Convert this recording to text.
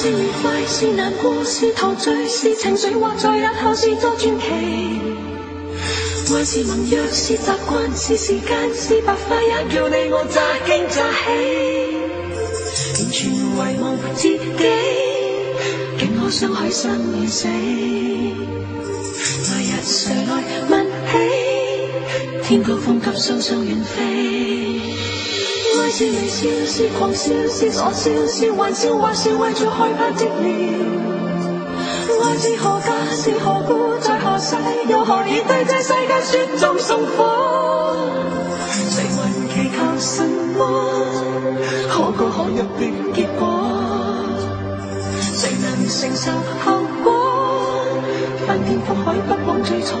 是愉快，是难过，是陶醉，是情绪，或在日后是作传奇。还是盟约，是习惯，是时间，是白发，也叫你我乍惊乍喜。完全遗忘自己，竟可伤害生与死。来日谁来问起？天高风急，双双远飞。是微笑，是狂笑，是傻笑，是玩笑，或是为着害怕寂寥。爱是何家，是何故，在何世，又何以对这世界雪中送火？谁还祈求什么？可歌可泣的结果？谁能承受后果？翻天覆海，不枉最初。